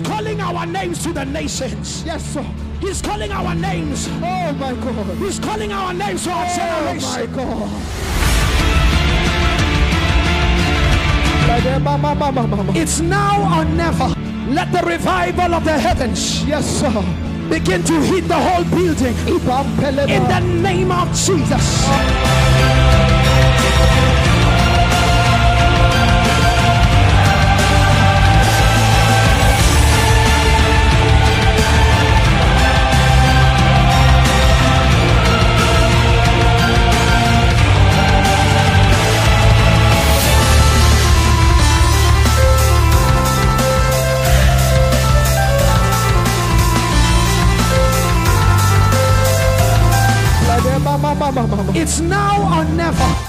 our names to the nations. Yes, sir. He's calling our names. Oh my God. He's calling our names to our Oh my generation. God. Ma, ma, ma. It's now or never. Let the revival of the heavens Yes, sir. begin to hit the whole building. In the name of Jesus. Like, It's now or never.